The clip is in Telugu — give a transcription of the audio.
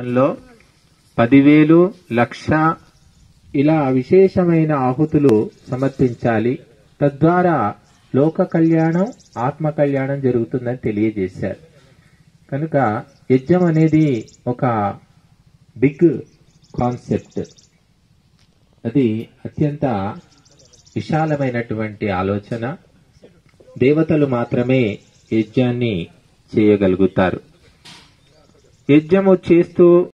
లో పదివేలు లక్ష ఇలా విశేషమైన ఆహుతులు సమర్పించాలి. తద్వారా లోక కళ్యాణం ఆత్మ కళ్యాణం జరుగుతుందని తెలియజేశారు. కనుక యజ్ఞం అనేది ఒక బిగ్ కాన్సెప్ట్. అది అత్యంత విశాలమైనటువంటి ఆలోచన. దేవతలు మాత్రమే యజ్ఞాన్ని చేయగలుగుతారు. యజ్ఞము చేస్తూ